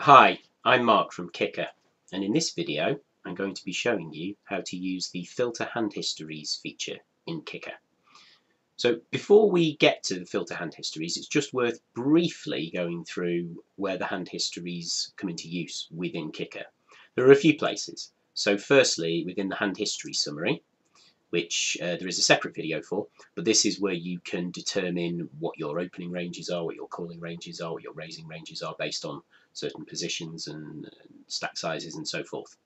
Hi, I'm Mark from Kicker and in this video I'm going to be showing you how to use the filter hand histories feature in Kicker. So before we get to the filter hand histories it's just worth briefly going through where the hand histories come into use within Kicker. There are a few places. So firstly within the hand history summary which uh, there is a separate video for, but this is where you can determine what your opening ranges are, what your calling ranges are, what your raising ranges are based on certain positions and stack sizes and so forth.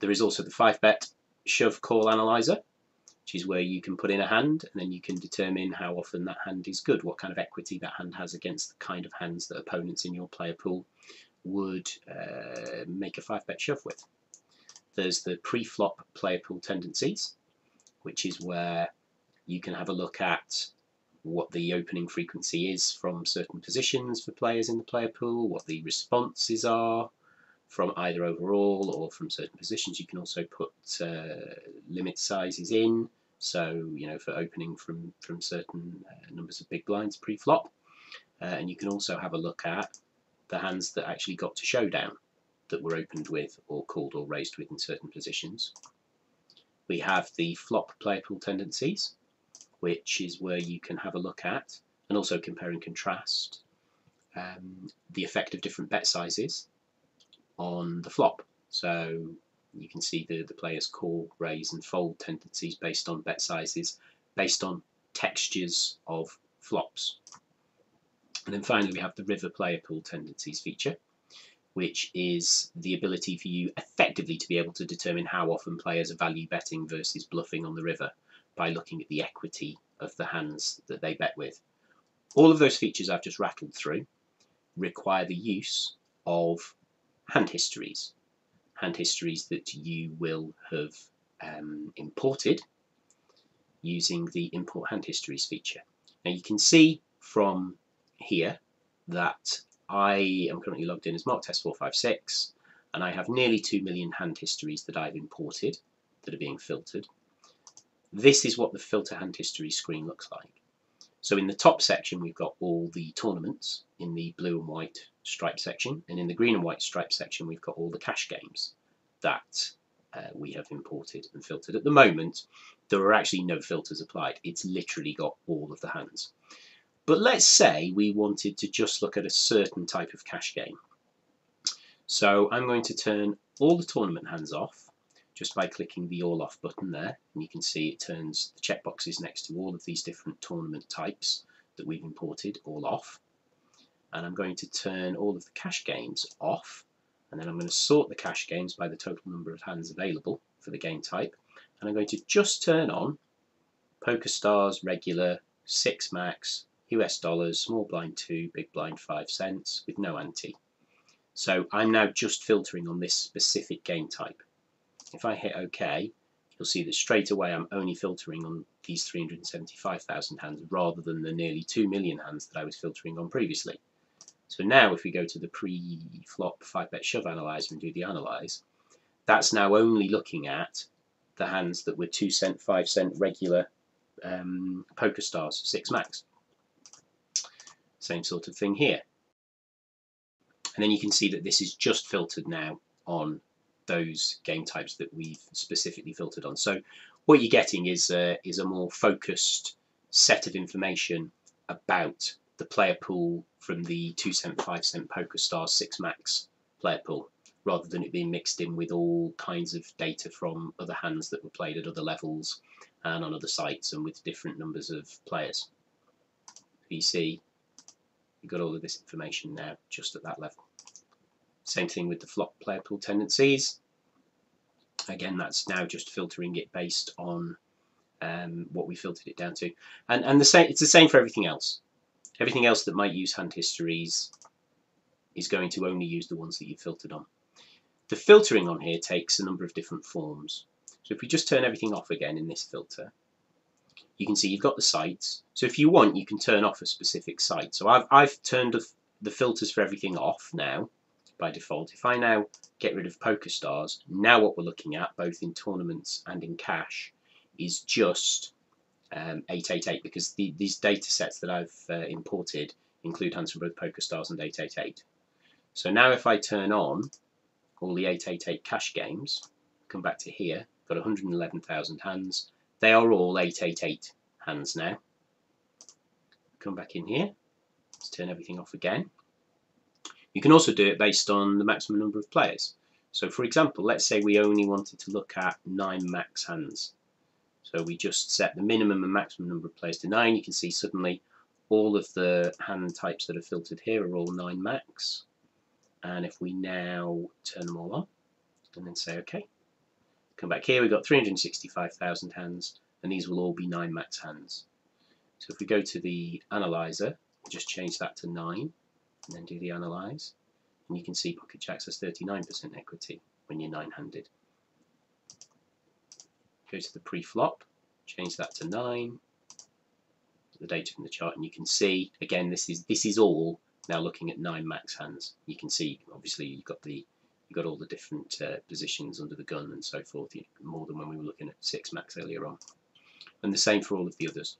There is also the 5-bet shove call analyzer, which is where you can put in a hand and then you can determine how often that hand is good, what kind of equity that hand has against the kind of hands that opponents in your player pool would uh, make a 5-bet shove with. There's the pre-flop player pool tendencies, which is where you can have a look at what the opening frequency is from certain positions for players in the player pool, what the responses are from either overall or from certain positions. You can also put uh, limit sizes in, so you know for opening from from certain uh, numbers of big blinds pre-flop, uh, and you can also have a look at the hands that actually got to showdown that were opened with or called or raised with in certain positions. We have the flop player pool tendencies, which is where you can have a look at and also compare and contrast um, the effect of different bet sizes on the flop. So you can see the, the players call, raise and fold tendencies based on bet sizes, based on textures of flops. And then finally we have the river player pool tendencies feature, which is the ability for you effectively to be able to determine how often players are value betting versus bluffing on the river by looking at the equity of the hands that they bet with. All of those features I've just rattled through require the use of hand histories. Hand histories that you will have um, imported using the import hand histories feature. Now you can see from here that I am currently logged in as MarkTest456 and I have nearly 2 million hand histories that I've imported that are being filtered. This is what the filter hand history screen looks like. So in the top section we've got all the tournaments in the blue and white stripe section and in the green and white stripe section we've got all the cash games that uh, we have imported and filtered. At the moment there are actually no filters applied. It's literally got all of the hands. But let's say we wanted to just look at a certain type of cash game. So I'm going to turn all the tournament hands off just by clicking the all off button there. And you can see it turns the checkboxes next to all of these different tournament types that we've imported all off. And I'm going to turn all of the cash games off. And then I'm going to sort the cash games by the total number of hands available for the game type. And I'm going to just turn on PokerStars regular 6 max US dollars, small blind 2, big blind 5 cents with no ante. So I'm now just filtering on this specific game type. If I hit OK, you'll see that straight away I'm only filtering on these 375,000 hands rather than the nearly 2 million hands that I was filtering on previously. So now if we go to the pre-flop 5-bet shove analyzer and do the analyze, that's now only looking at the hands that were 2 cent, 5 cent regular um, PokerStars 6 max. Same sort of thing here. And then you can see that this is just filtered now on those game types that we've specifically filtered on. So what you're getting is a, is a more focused set of information about the player pool from the 2 cent, 5 cent PokerStars 6 Max player pool rather than it being mixed in with all kinds of data from other hands that were played at other levels and on other sites and with different numbers of players. You see You've got all of this information now just at that level. Same thing with the flop player pool tendencies. Again, that's now just filtering it based on um, what we filtered it down to. And, and the same, it's the same for everything else. Everything else that might use hand histories is going to only use the ones that you've filtered on. The filtering on here takes a number of different forms. So if we just turn everything off again in this filter, you can see you've got the sites. So if you want, you can turn off a specific site. So I've, I've turned the filters for everything off now by default. If I now get rid of PokerStars, now what we're looking at, both in tournaments and in cash, is just um, 888 because the, these data sets that I've uh, imported include hands from both PokerStars and 888. So now if I turn on all the 888 cash games, come back to here, got 111,000 hands. They are all 888 hands now. Come back in here, let's turn everything off again. You can also do it based on the maximum number of players. So for example, let's say we only wanted to look at nine max hands. So we just set the minimum and maximum number of players to nine. You can see suddenly all of the hand types that are filtered here are all nine max. And if we now turn them all on and then say OK, come back here, we've got 365,000 hands and these will all be nine max hands. So if we go to the analyzer, just change that to nine and then do the analyze and you can see Pocket Jacks has 39% equity when you're nine-handed. Go to the pre-flop, change that to nine, the data from the chart, and you can see again this is this is all now looking at nine max hands. You can see obviously you've got the you've got all the different uh, positions under the gun and so forth, more than when we were looking at six max earlier on. And the same for all of the others.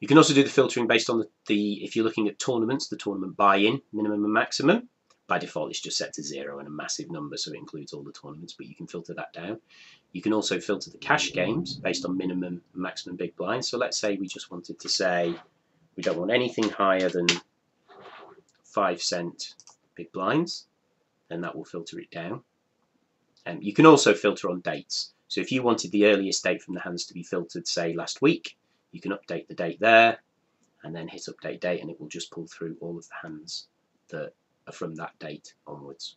You can also do the filtering based on the, the if you're looking at tournaments, the tournament buy-in, minimum and maximum. By default, it's just set to zero and a massive number, so it includes all the tournaments, but you can filter that down. You can also filter the cash games based on minimum and maximum big blinds. So let's say we just wanted to say we don't want anything higher than five cent big blinds, then that will filter it down. Um, you can also filter on dates. So if you wanted the earliest date from the hands to be filtered, say last week, you can update the date there and then hit update date and it will just pull through all of the hands that are from that date onwards.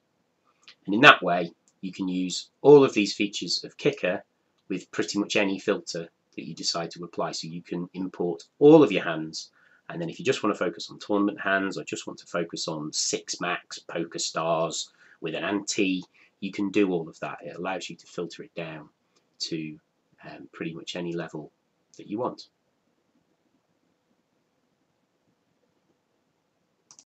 And in that way, you can use all of these features of Kicker with pretty much any filter that you decide to apply. So you can import all of your hands and then if you just want to focus on tournament hands or just want to focus on six max PokerStars with an ante, you can do all of that. It allows you to filter it down to um, pretty much any level that you want.